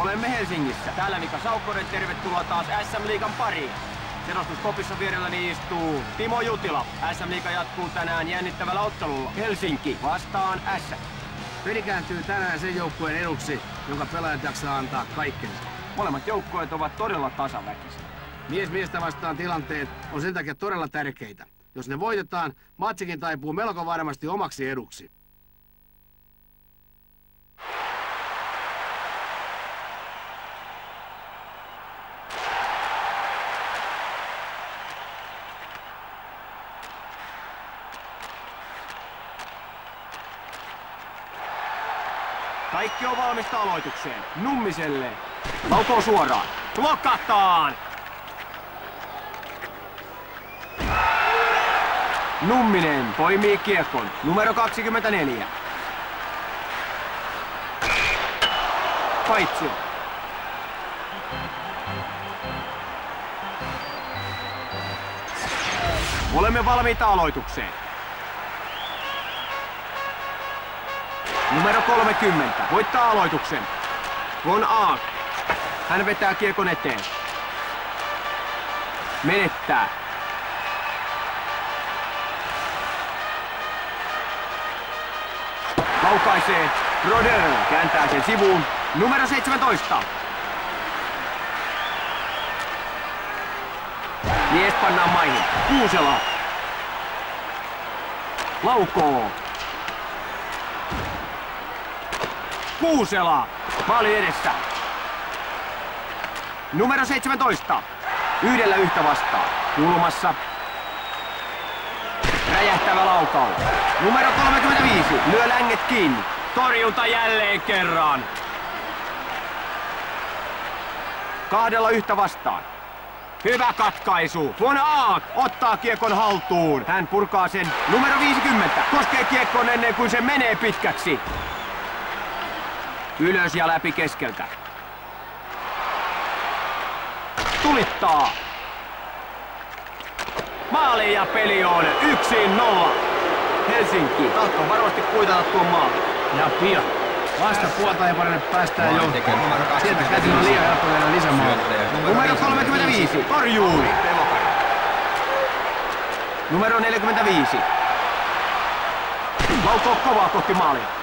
Olemme Helsingissä. Täällä Mika Saukkonen, tervetuloa taas SM Liigan pariin. Selostuskopissa vierelläni istuu Timo Jutila. SM Liiga jatkuu tänään jännittävällä ottelulla. Helsinki vastaan S. Peli kääntyy tänään sen joukkueen eduksi, jonka pelaajat jaksaa antaa kaikkensa. Molemmat joukkueet ovat todella tasaväkisiä. Mies miestä vastaan tilanteet on sen takia todella tärkeitä. Jos ne voitetaan, matsikin taipuu melko varmasti omaksi eduksi. Kaikki on valmista aloitukseen. Nummiselle. Laukoo suoraan. Blokataan! Numminen poimii kiekon. Numero 24. Paitsio. Olemme valmiita aloitukseen. Numero 30 voittaa aloituksen. Von Aak. Hän vetää kiekon eteen. Menettää. Laukaisee. Broder kääntää sen sivuun. Numero 17. Mies pannaan maihin. Kuusela. Laukoo. Kuusela. Maali edessä. Numero 17. Yhdellä yhtä vastaan. Kulmassa. Räjähtävä laukaus. Numero 35. Lyö länget kiinni. Torjunta jälleen kerran. Kahdella yhtä vastaan. Hyvä katkaisu. Von Aak ottaa kiekon haltuun. Hän purkaa sen. Numero 50. Koskee kiekkoon ennen kuin se menee pitkäksi. Ylös ja läpi keskeltä. Tulittaa. Maali ja peli on 1-0. Helsinki tahtoo varmasti kuitata tuon maali. Ja pian. Vasta puoltaiparille päästään jo. tekee numero Sieltä käsin on liian helppo vielä lisämaali. Numero 35. Torjuu. Numero 45. Laukoo kovaa kohti maalia.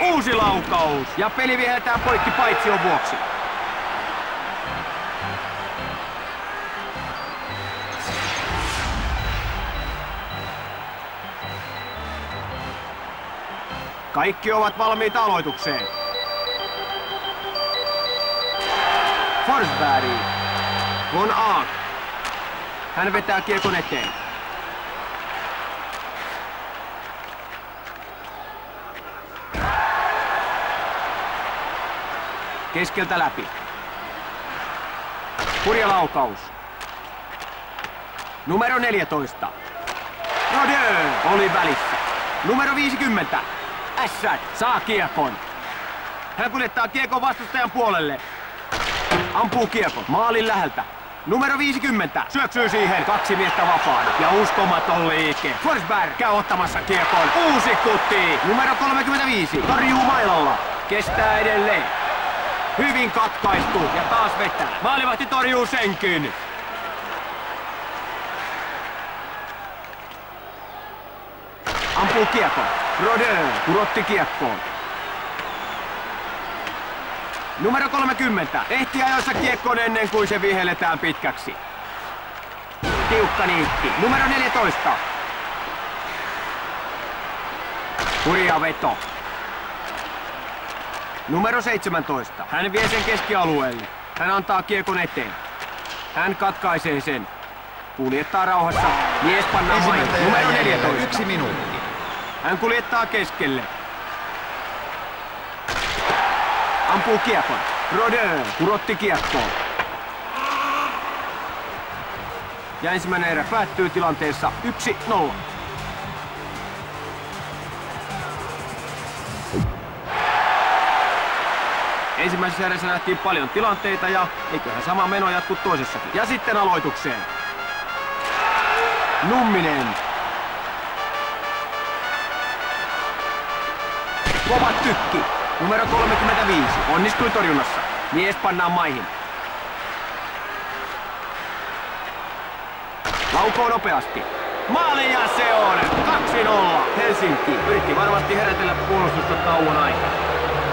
Uusi laukaus. Ja peli viheltää poikki paitsion vuoksi. Kaikki ovat valmiita aloitukseen. Forsberg. Von Aak. Hän vetää kiekon eteen. Keskeltä läpi. Hurja laukaus. Numero 14. Rodin oli välissä. Numero 50. Ässät saa kiekon. Hän kuljettaa kiekon vastustajan puolelle. Ampuu kiekon maalin läheltä. Numero 50 syöksyy siihen. Kaksi miestä vapaana. Ja uskomaton liike. Forsberg käy ottamassa kiekon. Uusi kutti. Numero 35 torjuu mailalla. Kestää edelleen. Hyvin katkaistu ja taas vetää. Maalivahti torjuu senkin. Ampuu kiekon. Rodin pudotti kiekkoon. Numero 30. Ehti ajoissa kiekkoon ennen kuin se vihelletään pitkäksi. Tiukka niitti. Numero 14. Hurja veto. Numero 17. Hän vie sen keskialueelle. Hän antaa kiekon eteen. Hän katkaisee sen. Kuljettaa rauhassa. Mies pannaan. Ensimmäinen Numero erä jäljellä 14. yksi minuutti. Hän kuljettaa keskelle. Ampuu kiekon. Rodin pudotti kiekkoon. Ja ensimmäinen erä päättyy tilanteessa 1-0. Ensimmäisessä erässä nähtiin paljon tilanteita ja eiköhän sama meno jatku toisessakin. Ja sitten aloitukseen. Numminen Kova tykki. Numero 35. Onnistui torjunnassa. Mies pannaan maihin. Laukoo nopeasti. Maali ja se on 2-0. Helsinki yritti varmasti herätellä puolustusta tauon aikana.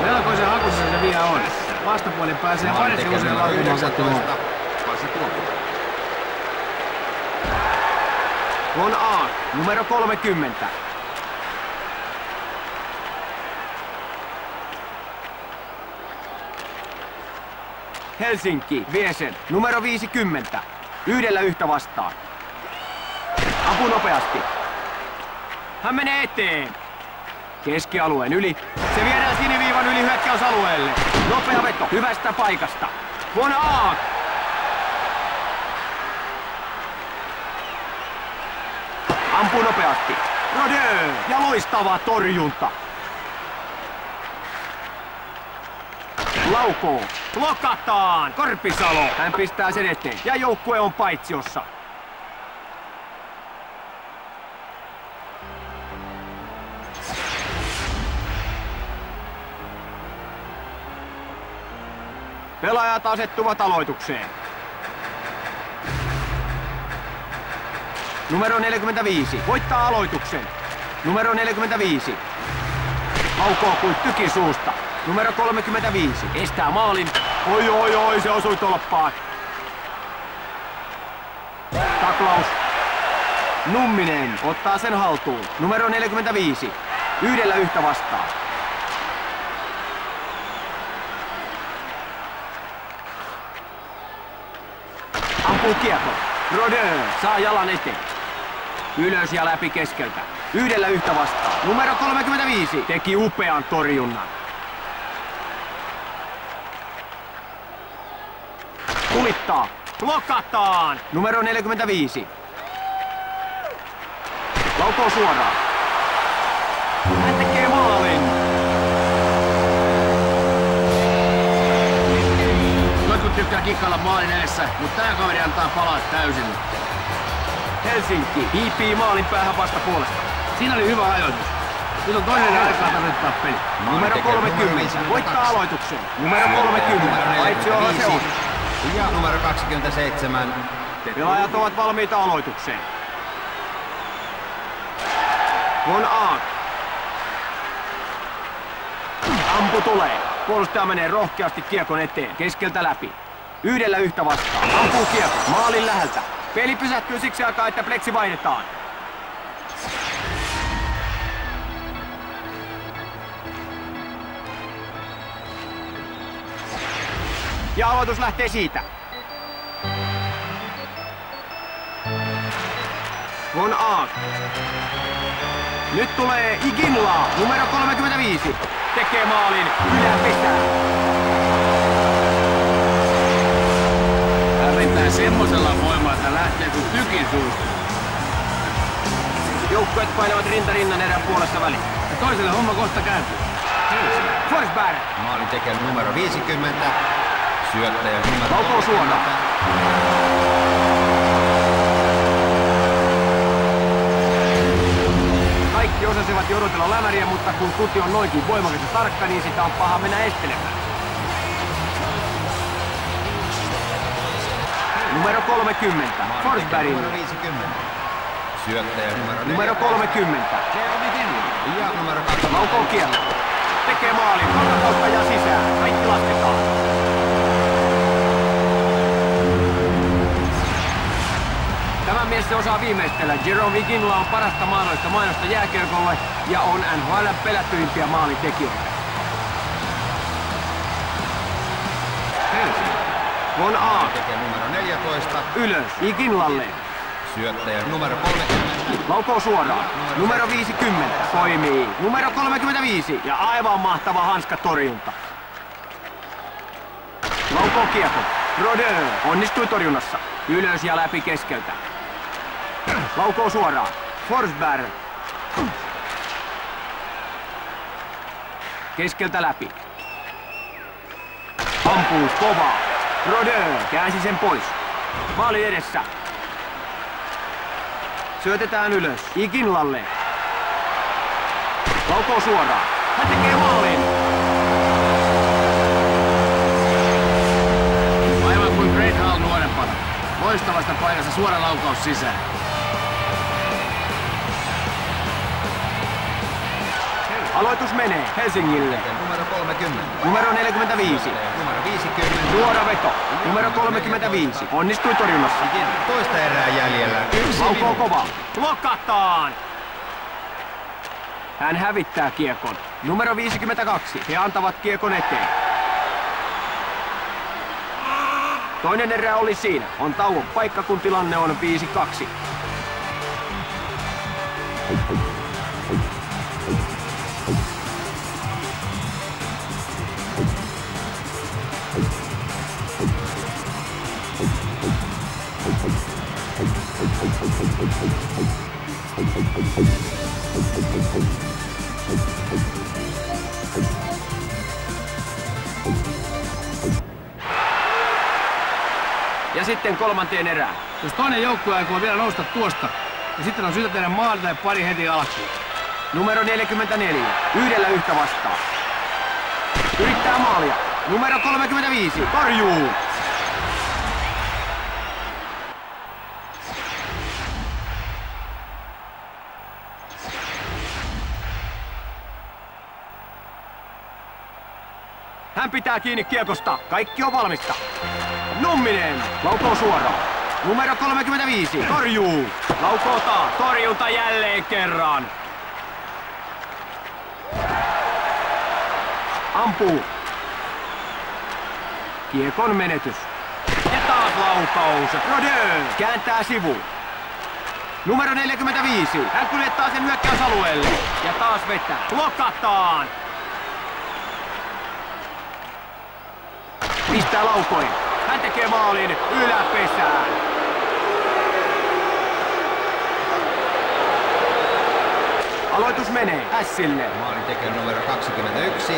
Melkoisen hakussa se vielä on. Vastapuoli pääsee varsin usein laukumaan tuotu. Von A, numero 30. Helsinki vie sen. Numero 50. Yhdellä yhtä vastaan. Apu nopeasti. Hän menee eteen. Keskialueen yli. Se viedään siniviivan yli hyökkäysalueelle. Nopea veto. Hyvästä paikasta. Von Aak. Ampuu nopeasti. Rodeu ja loistava torjunta. Laukoo. Blokataan. Korpisalo. Hän pistää sen eteen. Ja joukkue on paitsiossa. Pelaajat asettuvat aloitukseen. Numero 45 voittaa aloituksen. Numero 45. Laukoo kuin tykin suusta. Numero 35 estää maalin. Oi oi oi, se osui tolppaan. Taklaus. Numminen ottaa sen haltuun. Numero 45. Yhdellä yhtä vastaan. Ampuu kiekko. Rodin saa jalan eteen. Ylös ja läpi keskeltä. Yhdellä yhtä vastaan. Numero 35 teki upean torjunnan. Kulittaa. Blokataan. Numero 45. Laukoo suoraan. Hän tekee maalin. Tykkää kikkailla maalin edessä, mutta tää kaveri antaa palaa täysin. Helsinki hiipii maalin päähän vastapuolesta. Siinä oli hyvä ajoitus. Nyt on toinen aikaa tasoittaa peli. Numero 30 voittaa aloituksen. Numero 30. Paitsi olla se on. Ja numero 27. Pelaajat ovat valmiita aloitukseen. Von Aak. Ampu tulee. Puolustaja menee rohkeasti kiekon eteen, keskeltä läpi. Yhdellä yhtä vastaan. Ampuu kiekko, maalin läheltä. Peli pysähtyy siksi aikaa, että pleksi vaihdetaan. Ja aloitus lähtee siitä. Von Aak. Nyt tulee Iginla, numero 35. Tekee maalin, yläpesää. Hän vetää semmosella voimaa, että lähtee kuin tykin suusta. Joukkueet painavat rintarinnan erän puolessa väliin. Ja toiselle homma kohta kääntyy. Forsberg, Maalin tekee numero 50. Syöttäjä numero Laukoo suoraan. 30. Kaikki osasivat jo odotella lämäriä, mutta kun kuti on noinkin voimakas ja tarkka, niin sitä on paha mennä estelemään. Numero 30, Maalin tekee Forsbergin. numero 50. Syöttäjä numero Numero 14. 30, Ja numero 2. Laukoo kiekko. Tekee maalin, kautta ja sisään. Kaikki lasketaan. Tämä mies se osaa viimeistellä. Jerome Iginla on parasta mahdollista mainosta jääkiekolle ja on NHL pelättyimpiä maalintekijöitä. Von A. Tekee numero 14. Ylös. Iginlalle. Syöttäjä numero 30. Laukoo suoraan. Numero 50. Toimii. Numero 35. Ja aivan mahtava hanskatorjunta. Laukoo kiekko. Rodeu onnistui torjunnassa. Ylös ja läpi keskeltä. Laukoo suoraan. Forsberg. Keskeltä läpi. Ampuu kovaa. Rodin käänsi sen pois. Maali edessä. Syötetään ylös. Ikinlalle. Laukoo suoraan. Hän tekee maalin. Aivan kuin Great Hall nuorempana. Loistavasta paikasta suora laukaus sisään. Aloitus menee Helsingille. Numero 30. Numero 45. Numero 50. Suora veto. Numero 35. Onnistui torjunnassa. Toista erää jäljellä. Yksi Laukoo kova. Blokataan! Hän hävittää kiekon. Numero 52. He antavat kiekon eteen. Toinen erä oli siinä. On tauon paikka, kun tilanne on 5-2. Ja sitten kolmanteen erään. Jos toinen joukkue aikoo vielä nousta tuosta, niin sitten on syytä tehdä maali tai pari heti alkuun. Numero 44. Yhdellä yhtä vastaan. Yrittää maalia. Numero 35. Torjuu. Hän pitää kiinni kiekosta. Kaikki on valmista. Numminen. Laukoo suoraan. Numero 35. Torjuu. Laukoo taas. Torjunta jälleen kerran. Ampuu. Kiekon menetys. Ja taas laukaus. Rodeux kääntää sivuun. Numero 45. Hän kuljettaa sen hyökkäysalueelle. Ja taas vetää. Blokataan. Pistää laukoin. Hän tekee maalin yläpesään. Aloitus menee Ässille. Maalintekijä numero 21.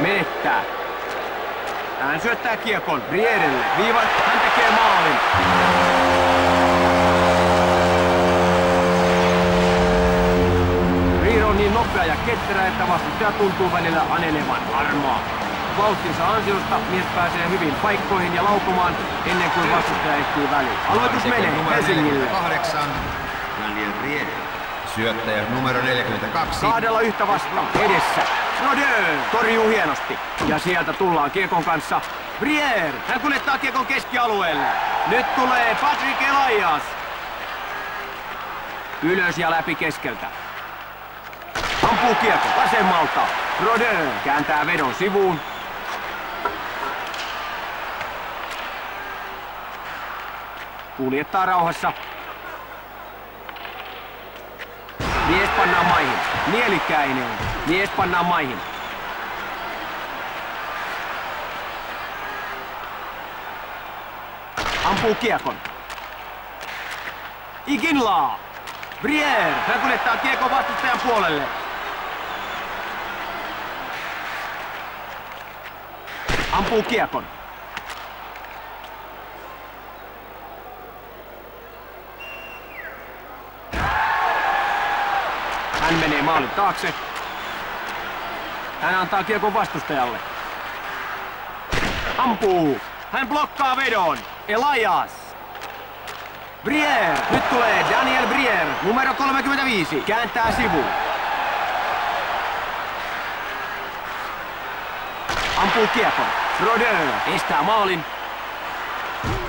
Menettää. Hän syöttää kiekon Rierelle. Viivan. Hän tekee maalin. Riiro on niin nopea ja ketterä, että vastustaja tuntuu välillä anelevan armoa. Vauhtinsa ansiosta mies pääsee hyvin paikkoihin ja laukomaan ennen kuin vastustaja ehtii väliin. Aloitus menee Helsingille. 48. Daniel Briere. Syöttäjä numero 42. Kahdella yhtä vastaan edessä. Rodeux torjuu hienosti. Ja sieltä tullaan kiekon kanssa. Brier, hän kuljettaa kiekon keskialueelle. Nyt tulee Patrick Elias. Ylös ja läpi keskeltä. Ampuu kiekko vasemmalta. Rodeux kääntää vedon sivuun. Kuljettaa rauhassa. Mies pannaan maihin. Mielikäinen. Mies pannaan maihin. Ampuu kiekon. Iginlaa. Brier. Hän kuljettaa kiekon vastustajan puolelle. Ampuu kiekon. Hän menee maalin taakse. Hän antaa kiekon vastustajalle. Ampuu. Hän blokkaa vedon. Elias. Brier. Nyt tulee Daniel Brier. Numero 35. Kääntää sivuun. Ampuu kiekon. Rodeux estää maalin.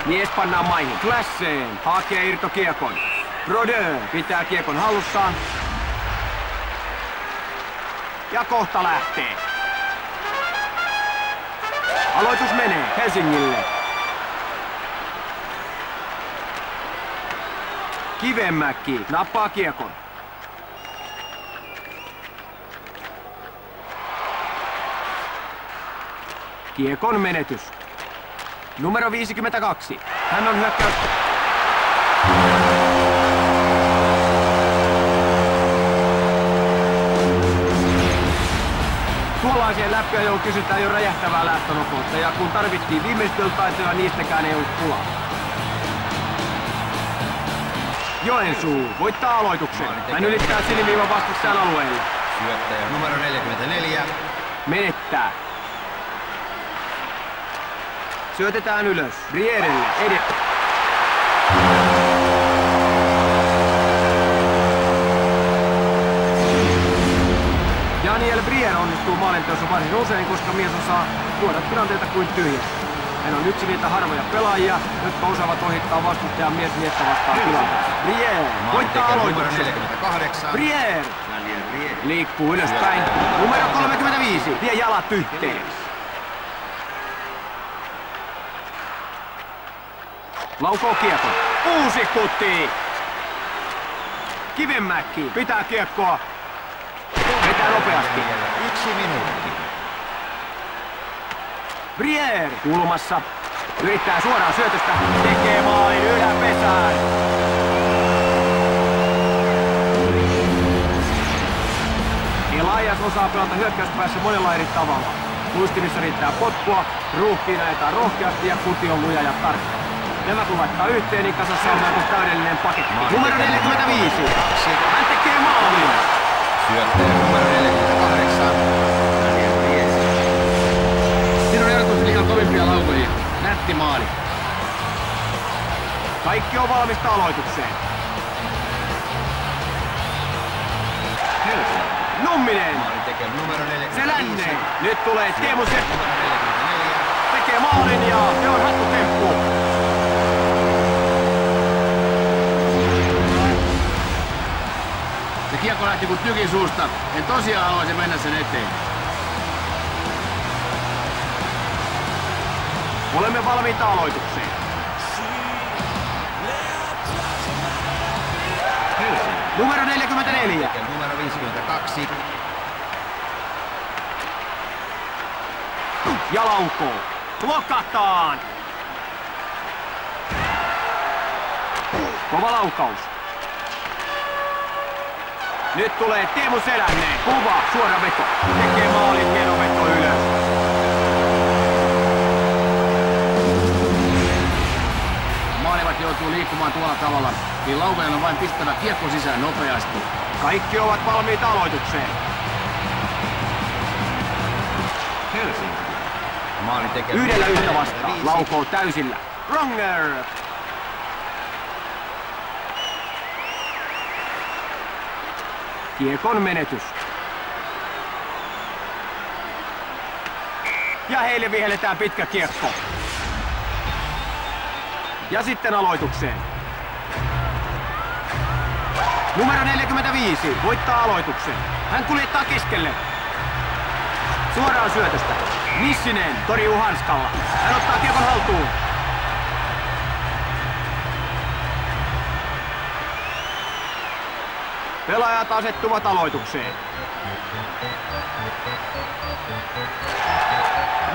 Mies pannaan maihin. Klasseen hakee irtokiekon. Rodeux pitää kiekon hallussaan. Ja kohta lähtee. Aloitus menee Helsingille. Kivemäki nappaa kiekon. Kiekon menetys. Numero 52. Hän on hyökkäys... Tuollaiseen läppiajoon kysytään jo räjähtävää lähtönopeutta ja kun tarvittiin viimeistelytaitoja, niistäkään ei ollut pulaa. Joensuu voittaa aloituksen. Hän ylittää siniviivan vastustajan alueelle. Syöttäjä numero 44. Menettää. Syötetään ylös. Brierille. Ede. Daniel Brier onnistuu maalinteossa varsin usein, koska mies osaa tuoda tilanteita kuin tyhjästä. Hän on yksi niitä harvoja pelaajia, jotka osaavat ohittaa vastustajan mies miettä vastaan tilanteessa. Brier voittaa aloituksen. 48. Brier liikkuu ylöspäin. Numero 35 vie jalat yhteen. Laukoo kiekko. Uusi kutti. Kivenmäki pitää kiekkoa. Vetää nopeasti. Yksi minuutti. Brier kulmassa. Yrittää suoraan syötöstä. Tekee maalin yläpesään. Elias osaa pelata hyökkäyspäässä monella eri tavalla. Luistimissa riittää potkua, ruuhkiin ajetaan rohkeasti ja kuti on luja ja tarkka. Nämä kun laittaa yhteen, niin kasassa on täydellinen paketti. Numero 45. Hän tekee maalin. Syöttäjä numero 48. Daniel Brier. Siinä on erotus liian kovimpia laukoja. Nätti maali. Kaikki on valmista aloitukseen. Numminen. 45. Selänne. Nyt tulee Teemu 44. Tekee maalin ja se on hattutemppu. Kiekko lähti kuin tykin suusta. En tosiaan haluaisi mennä sen eteen. Olemme valmiita aloitukseen. Numero 44. Ja numero 52. Ja laukoo. Blokataan. Kova laukaus. Nyt tulee Teemu Selänne. Kuva, suora veto. Tekee maalin, hieno veto ylös. Maalivat joutuu liikkumaan tuolla tavalla, niin laukojen on vain pistävä kiekko sisään nopeasti. Kaikki ovat valmiita aloitukseen. Helsinki. Yhdellä yhtä vastaan. 45. Laukoo täysillä. Ronger. Kiekon menetys. Ja heille vihelletään pitkä kiekko. Ja sitten aloitukseen. Numero 45 voittaa aloituksen. Hän kuljettaa keskelle. Suoraan syötöstä. Nissinen torjuu hanskalla. Hän ottaa kiekon haltuun. Pelaajat asettuvat aloitukseen.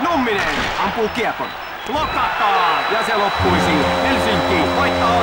Numminen ampuu kiekon. Lokataan! Ja se loppui siihen. Helsinki voittaa